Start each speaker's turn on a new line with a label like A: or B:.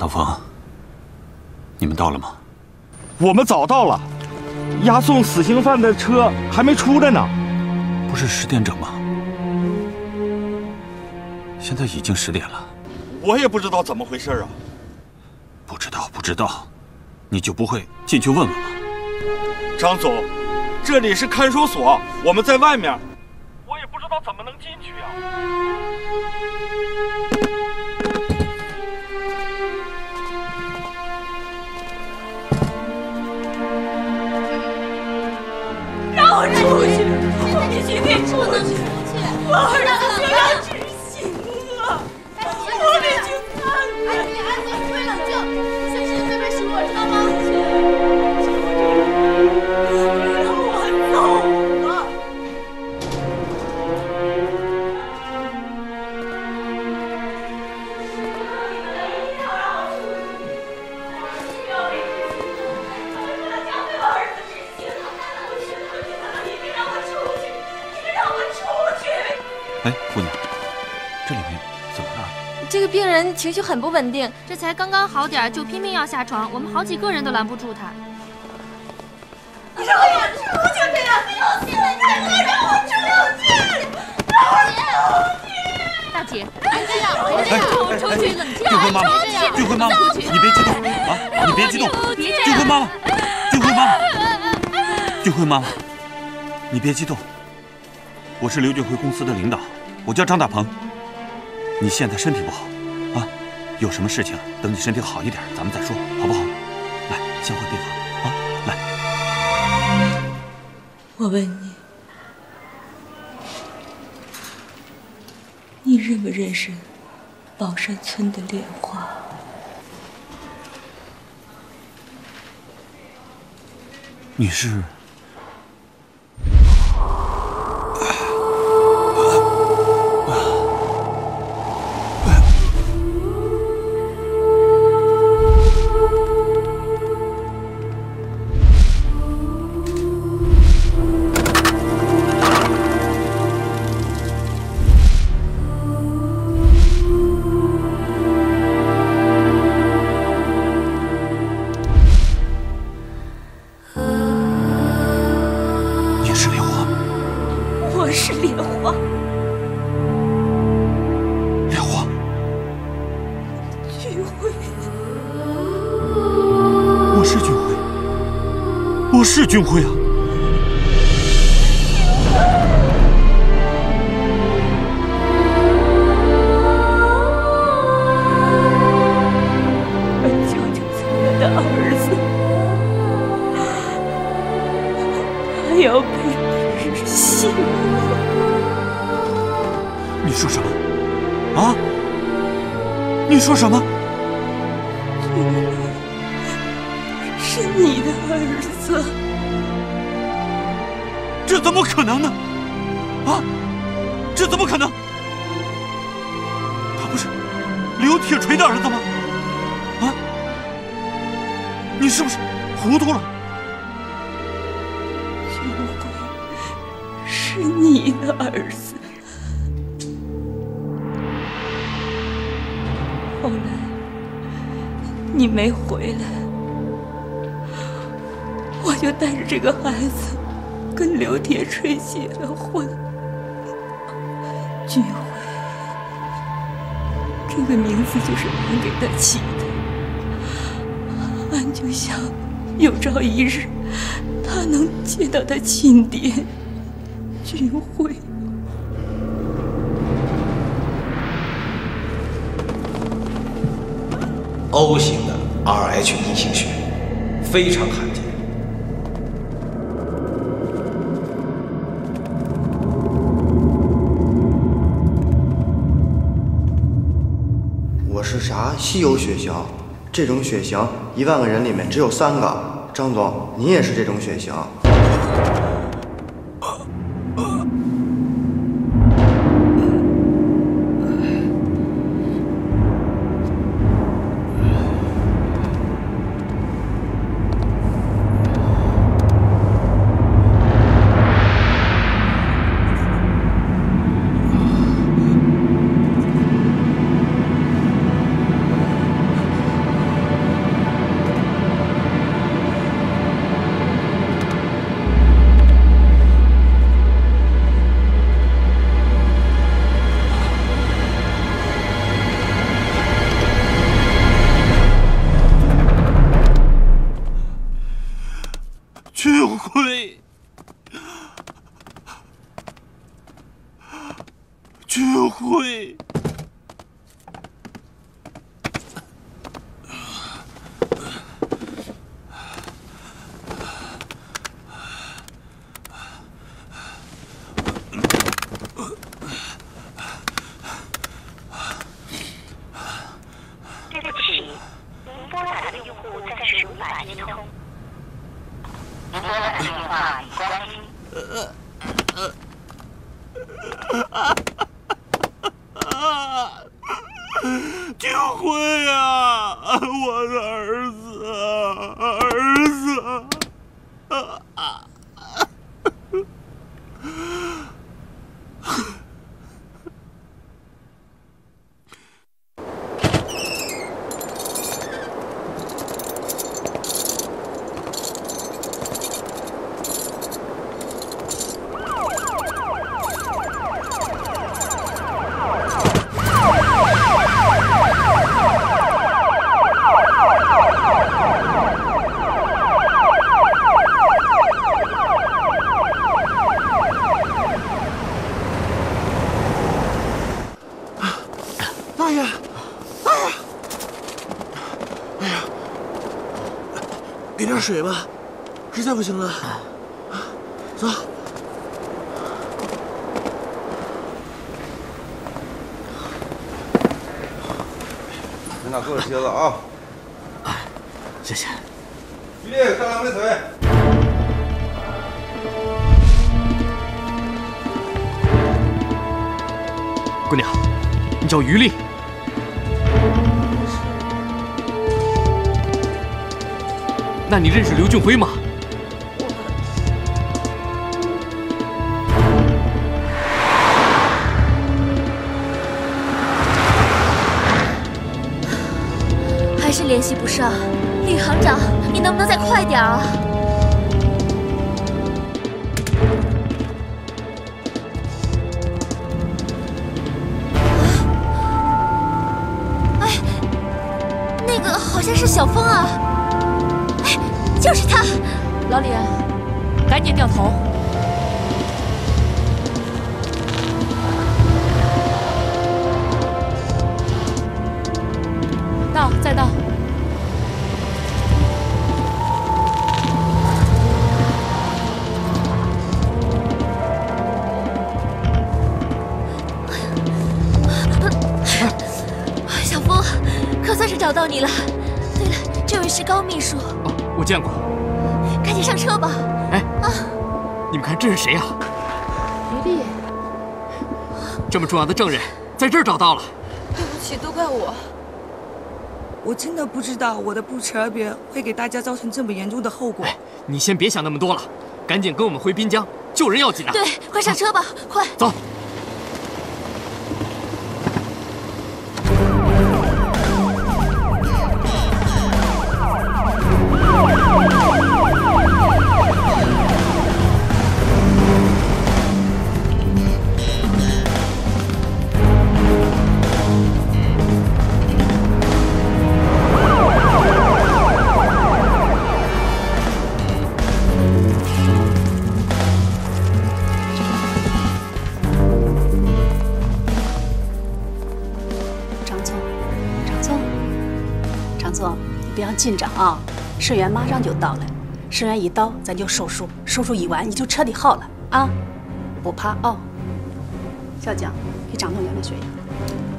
A: 唐风，你们到了吗？
B: 我们早到了，押送死刑犯的车还没出来呢。
A: 不是十点整吗？现在已经十点了。
B: 我也不知道怎么回事啊。
A: 不知道，不知道，你就不会进去问问吗？
B: 张总，这里是看守所，我们在外面，我也不知道怎么能进去啊。
C: 让我出去！我必须得出去！我让
A: 哎，姑娘，这里面怎么了？
D: 这个病人情绪很不稳定，
E: 这才刚刚好点就拼命要下床，我们好几个人都拦不住他。
C: 让我出去！这样不要进来，大哥，让我出去！让我出去！
E: 大姐，别这样，别这样，
A: 哎
E: 让我出去，冷静，
A: 俊辉妈妈
E: 别这样，
A: 俊辉妈妈，
E: 出去
A: 你别激动啊！你别激动，
E: 别这样
A: 俊辉妈妈，俊辉妈妈，俊辉妈妈，你别激动。我是刘俊辉公司的领导，我叫张大鹏。你现在身体不好啊，有什么事情等你身体好一点咱们再说，好不好？来，先回病房啊，来。
C: 我问你，你认不认识宝山村的莲花？
A: 你是？是莲花，
C: 莲花，聚辉，
A: 我是俊辉，我是俊辉啊！说什么？
C: 是你的儿子，
A: 这怎么可能呢？啊？这怎么可能？他不是刘铁锤的儿子吗？啊？你是不是糊涂了？
C: 是你的儿子。后来你没回来，我就带着这个孩子跟刘铁锤结了婚。聚辉，这个名字就是俺给他起的。俺就想有朝一日，他能见到他亲爹聚辉。
F: O 型的 Rh 阴性血，非常罕见。
G: 我是啥稀有血型？这种血型一万个人里面只有三个。张总，你也是这种血型。
H: 聚会。
A: 救回啊，我的儿子，儿子。
I: 啊给点水吧，实在不行了。走。
J: 你俩给我歇着啊！
I: 谢谢。
J: 于丽，上两杯水。
I: 姑娘，你叫于丽。那你认识刘俊辉吗？
D: 还是联系不上。李行长，你能不能再快点啊？哎，那个好像是小峰啊！就是他！
C: 老李，赶紧掉头。到，再到。
D: 小峰，可算是找到你了。对了，这位是高秘书，
I: 我见过。
D: 赶紧上车吧。
I: 哎，
D: 啊，
I: 你们看这是谁呀、
C: 于丽，
I: 这么重要的证人，在这儿找到了。
K: 对不起，都怪我。我真的不知道我的不辞而别会给大家造成这么严重的后果。
I: 你先别想那么多了，赶紧跟我们回滨江，救人要紧啊！
D: 对，快上车吧，快
I: 走。
L: 紧张啊，省员马上就到了，省员一到咱就手术，手术一完你就彻底好了啊，不怕哦。小江，给张总量量血压。